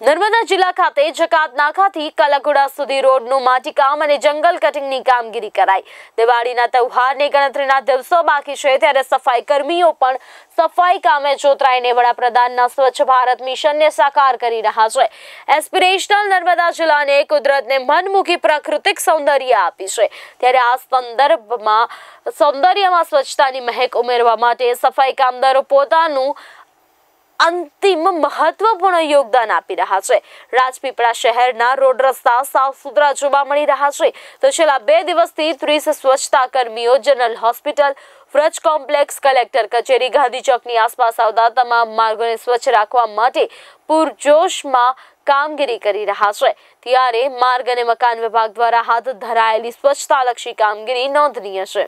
નર્મદા જિલ્લા ખાતે જકાત નાખાથી કલાકુડા સુધી રોડનું માટીકામ અને જંગલ કટિંગની કામગીરી કરાઈ. દિવાળીના તહેવારને ગણતરીના દિવસો બાકી છે ત્યારે સફાઈ કર્મીઓ પણ સફાઈ કામે જોતરાઈને વડાપ્રધાનના સ્વચ્છ ભારત મિશનને સાકાર કરી રહ્યા છે. એસ્પિરેશનલ નર્મદા જિલ્લાને કુદરતને મનમુખી પ્રાકૃતિક સૌંદર્ય આપી છે. ત્યારે આ સંદર્ભમાં, સૌંદર્યમાં સ્વચ્છતાની મહેક ઉમેરવા માટે સફાઈ કામદારો પોતાનું અંતિમ મહત્વપૂર્ણ યોગદાન આપી રહ્યા છે. રાજપીપળા શહેરના રોડ રસ્તા સાફ સુથરા જોવા મળી રહ્યા છે. તો છેલ્લા બે દિવસથી ત્રીસ સ્વચ્છતા કર્મીઓ જનરલ હોસ્પિટલ ફ્રજ કોમ્પ્લેક્સ, કલેક્ટર કચેરી, ગાંધી ચોકની આસપાસ આવતા તમામ માર્ગોને સ્વચ્છ રાખવા માટે પૂરજોશમાં કામગીરી કરી રહ્યા છે. ત્યારે માર્ગ અને મકાન વિભાગ દ્વારા હાથ ધરાયેલી સ્વચ્છતાલક્ષી કામગીરી નોંધનીય છે.